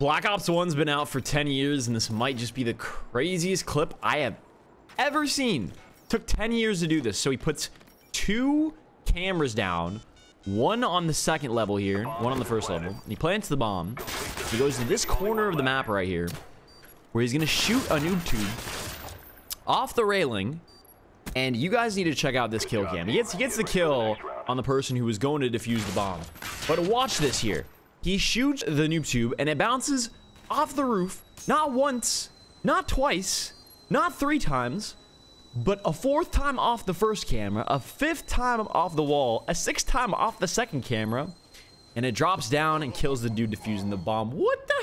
Black Ops 1's been out for 10 years, and this might just be the craziest clip I have ever seen. Took 10 years to do this, so he puts two cameras down, one on the second level here, one on the first level. He plants the bomb. He goes to this corner of the map right here, where he's going to shoot a noob tube off the railing, and you guys need to check out this kill cam. He gets, he gets the kill on the person who was going to defuse the bomb. But watch this here. He shoots the noob tube and it bounces off the roof, not once, not twice, not three times, but a fourth time off the first camera, a fifth time off the wall, a sixth time off the second camera, and it drops down and kills the dude defusing the bomb. What the